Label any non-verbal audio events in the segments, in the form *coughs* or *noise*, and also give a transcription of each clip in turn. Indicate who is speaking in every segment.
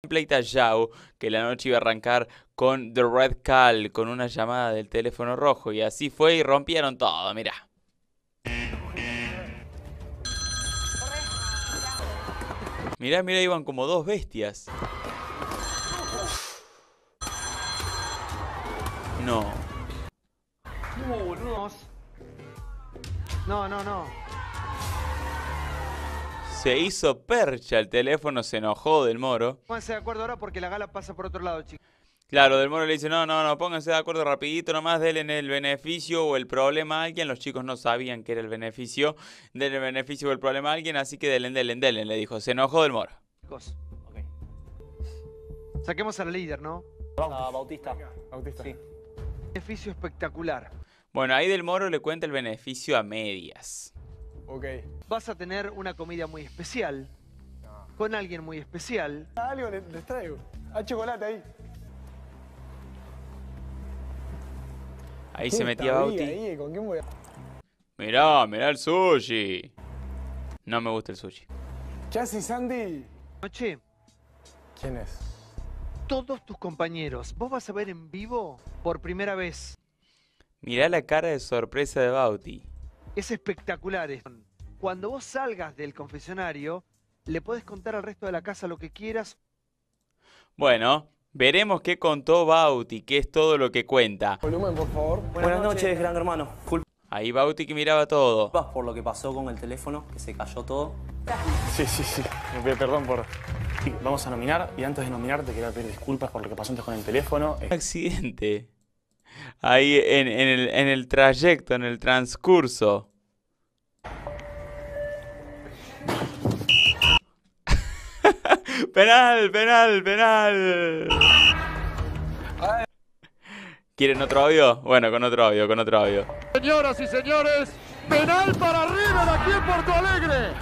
Speaker 1: a Yao que la noche iba a arrancar con The Red Call, con una llamada del teléfono rojo. Y así fue y rompieron todo, mirá. Mirá, mirá, iban como dos bestias. No.
Speaker 2: No, no, no.
Speaker 1: Se hizo percha, el teléfono se enojó del moro.
Speaker 2: Pónganse de acuerdo ahora porque la gala pasa por otro lado, chicos.
Speaker 1: Claro, del moro le dice, no, no, no, pónganse de acuerdo rapidito, nomás denle el beneficio o el problema a alguien. Los chicos no sabían que era el beneficio, denle el beneficio o el problema a alguien, así que denle, denle, denle, le dijo. Se enojó del moro.
Speaker 2: Chicos. Saquemos al líder, ¿no?
Speaker 3: Ah, Bautista.
Speaker 4: Bautista.
Speaker 3: Sí.
Speaker 2: Beneficio espectacular.
Speaker 1: Bueno, ahí del moro le cuenta el beneficio a medias.
Speaker 4: Ok.
Speaker 2: Vas a tener una comida muy especial. Con alguien muy especial.
Speaker 4: Algo les, les traigo. Hay chocolate ahí.
Speaker 1: Ahí se
Speaker 4: ¿Quién
Speaker 1: metía Bauti.
Speaker 4: ahí? ¿Con quién voy a...?
Speaker 1: Mirá, mirá el sushi. No me gusta el sushi.
Speaker 4: ¿Qué haces, Sandy?
Speaker 2: Noche,
Speaker 4: ¿Quién es?
Speaker 2: todos tus compañeros, vos vas a ver en vivo por primera vez.
Speaker 1: Mirá la cara de sorpresa de Bauti.
Speaker 2: Es espectacular esto. Cuando vos salgas del confesionario, le podés contar al resto de la casa lo que quieras.
Speaker 1: Bueno, veremos qué contó Bauti, qué es todo lo que cuenta.
Speaker 4: Volumen, por favor.
Speaker 3: Buenas, noches, gran hermano.
Speaker 1: Ahí Bauti que miraba todo.
Speaker 3: Disculpas por lo que pasó con el teléfono, que se cayó todo.
Speaker 5: Sí, sí, sí. Me pido perdón por. Vamos a nominar y antes de nominar te quería pedir disculpas por lo que pasó antes con el teléfono. Eh,
Speaker 1: Un accidente. Ahí en, en el, en el trayecto, en el transcurso. *laughs* penal, penal, penal. ¿Quieren otro audio? Bueno, con otro audio, con otro audio.
Speaker 6: Señoras y señores, penal para River aquí en Porto Alegre.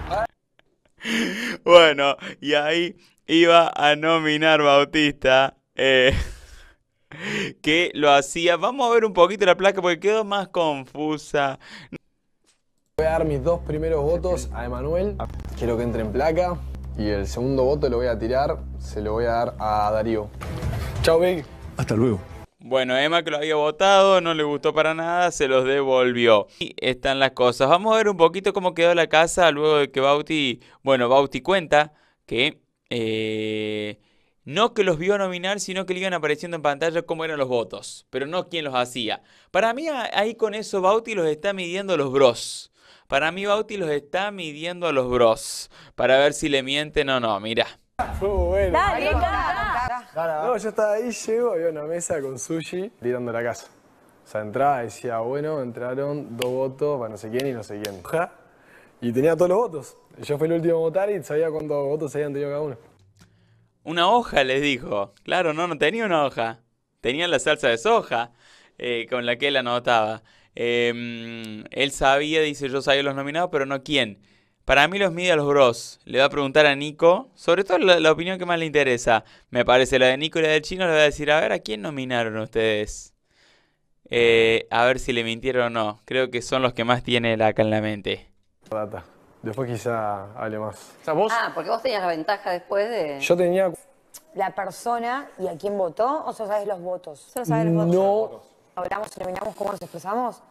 Speaker 6: *laughs*
Speaker 1: Bueno, y ahí iba a nominar Bautista. eh, que lo hacía. Vamos a ver un poquito la placa porque quedó más confusa.
Speaker 4: Voy a dar mis dos primeros votos a Emanuel. Quiero que entre en placa. Y el segundo voto lo voy a tirar. Se lo voy a dar a Darío. Chao, Big.
Speaker 7: Hasta luego.
Speaker 1: Bueno, Emma que lo había votado, no le gustó para nada, se los devolvió. Y están las cosas. Vamos a ver un poquito cómo quedó la casa luego de que Bauti, bueno, Bauti cuenta que eh, no que los vio nominar, sino que le iban apareciendo en pantalla cómo eran los votos, pero no quién los hacía. Para mí a- ahí con eso Bauti los está midiendo los bros. Para mí Bauti los está midiendo a los bros, para ver si le mienten o no, mira.
Speaker 4: Fue bueno.
Speaker 8: Dale, cara.
Speaker 4: No, yo estaba ahí, llego, había una mesa con sushi tirando la casa. O sea, entraba y decía, bueno, entraron dos votos para no sé quién y no sé quién. Y tenía todos los votos. Yo fui el último a votar y sabía cuántos votos habían tenido cada uno.
Speaker 1: Una hoja, les dijo. Claro, no, no tenía una hoja. Tenía la salsa de soja eh, con la que él anotaba. Em, él sabía, dice, yo sabía los nominados, pero no quién. Para mí los mide a los bros. Le va a preguntar a Nico, sobre todo la, la opinión que más le interesa. Me parece la de Nico y la del chino. Le va a decir, a ver, ¿a quién nominaron ustedes? Eh, a ver si le mintieron o no. Creo que son los que más tiene él acá en la mente.
Speaker 4: Después quizá hable más.
Speaker 5: o sea, vos.
Speaker 8: Ah, porque vos tenías la ventaja después de...
Speaker 4: Yo tenía...
Speaker 9: la persona y a quién votó o solo sabes los votos?
Speaker 8: Solo sabes los votos.
Speaker 4: No...
Speaker 9: ¿Hablamos y nominamos cómo nos expresamos?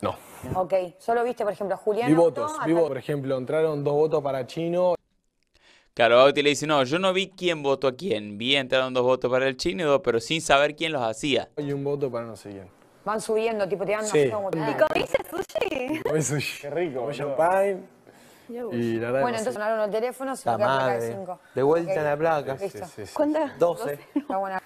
Speaker 4: No.
Speaker 9: Ok, solo viste, por ejemplo, Julián.
Speaker 4: Vi votos, vi votos. Por ejemplo, entraron dos votos para Chino.
Speaker 1: Claro, Bauti le dice, no, yo no vi quién votó a quién. Vi entraron dos votos para el chino pero sin saber quién los hacía.
Speaker 4: y un voto para no sé quién.
Speaker 9: Van subiendo, tipo, te dan
Speaker 4: Sí.
Speaker 9: como...
Speaker 8: ¿Y comiste sushi?
Speaker 4: Comí sushi. Qué rico. Champagne. Y la verdad
Speaker 9: Bueno,
Speaker 4: no
Speaker 9: entonces sonaron los teléfonos y
Speaker 10: La
Speaker 9: placa de
Speaker 10: madre.
Speaker 9: cinco.
Speaker 10: De vuelta en la placa.
Speaker 4: Sí,
Speaker 9: Listo.
Speaker 4: sí, sí.
Speaker 8: ¿Cuántas? *laughs*
Speaker 10: 12.
Speaker 9: Está buena.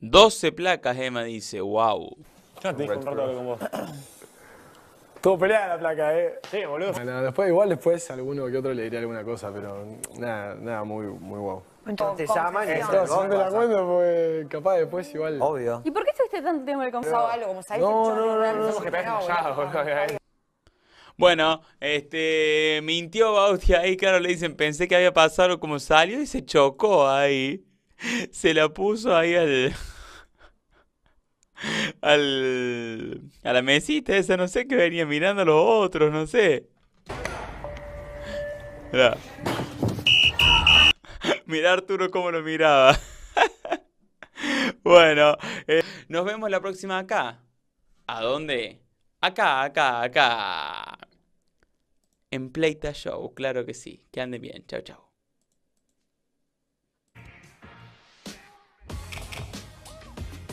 Speaker 1: 12 placas, Emma dice, wow.
Speaker 5: Yo no te dije un rato con vos. *coughs*
Speaker 4: Estuvo peleada la placa, eh.
Speaker 5: Sí, boludo.
Speaker 4: Después, igual después alguno que otro le diría alguna cosa, pero nada, nada muy, muy guau.
Speaker 10: Te llaman y
Speaker 9: Confesión.
Speaker 10: te
Speaker 4: No, no te la cuento porque capaz después igual.
Speaker 10: Obvio.
Speaker 8: ¿Y por qué estuviste tanto tiempo en el
Speaker 9: como sabés
Speaker 4: No,
Speaker 9: que yo
Speaker 4: no, no,
Speaker 9: realmente
Speaker 4: no,
Speaker 1: Bueno, este, mintió Bauti ahí, claro, le dicen, pensé que había pasado como salió y se chocó ahí. *laughs* Se la puso ahí al... *laughs* al... a la mesita esa, no sé, que venía mirando a los otros, no sé. Mirá. *laughs* Mirá Arturo cómo lo miraba. bueno, eh, nos vemos la próxima acá. ¿A dónde? Acá, acá, acá. En Playta Show, claro que sí. Que ande bien. Chao, chao.